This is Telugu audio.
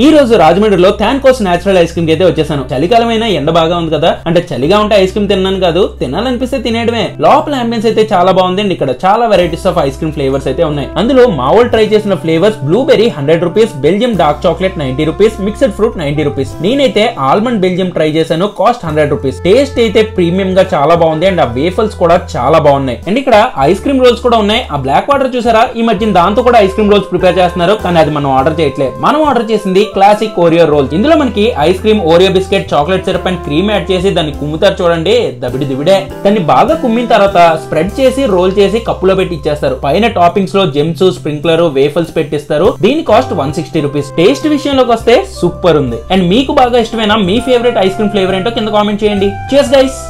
ఈ రోజు రాజమండ్రిలో థాన్కోస్ నేచురల్ ఐస్ క్రీమ్కి అయితే వచ్చేసాను. చలికాలమైన ఎండ బాగా ఉంది కదా. అంటే చలిగా ఉంటే ఐస్ క్రీమ్ తిన్నాను కాదు తినాలనిపిస్తే తినేయడమే. లోపల అంబియన్స్ అయితే చాలా బాగుంది ఇక్కడ చాలా varieties of ice cream flavours అయితే ఉన్నాయి. అందులో మావోల్ ట్రై చేసిన flavours blueberry hundred rupees Belgium dark chocolate ninety rupees mixed fruit ninety rupees నేనైతే ఆల్మండ్ బెల్జియం ట్రై చేశాను కాస్ట్ హండ్రెడ్ రూపీస్ టేస్ట్ అయితే ప్రీమియం గా చాలా బాగుంది అండ్ ఆ వేఫల్స్ కూడా చాలా బాగున్నాయి. అండ్ ఇక్కడ ఐస్ క్రీమ్ రోల్స్ కూడా ఉన్నాయి. ఆ బ్లాక్ వాటర్ చూసారా? ఈ మధ్య దాంతో కూడా ఐస్ క్రీమ్ రోల్స్ ప్రిపేర్ చేస్తున్నారు. కానీ అది మనం ఆర్డర్ చేయట్లేదు. మనం ఆర్డర్ చేసింది క్లాసిక్ ఓరియో రోల్ ఇందులో మనకి ice cream Oreo biscuit chocolate syrup and cream add చేసి దాన్ని కుమ్ముతారు చూడండి. దబిడి దిబిడే. దాన్ని బాగా కుమ్మిన తర్వాత స్ప్రెడ్ చేసి రోల్ చేసి కప్పులో పెట్టి ఇచ్చేస్తారు. పైన టాపింగ్స్లో జెమ్స్ స్ప్రింక్లర్ వేఫల్స్ పెట్టిస్తారు. దీని cost one sixty rupees taste విషయంలోకి వస్తే సూపర్ ఉంది. అండ్ మీకు బాగా ఇష్టమైన మీ ఫేవరెట్ ఐస్ క్రీమ్ ఫ్లేవర్ ఏంటో కింద కామెంట్ చేయండి. చేస్ గైస్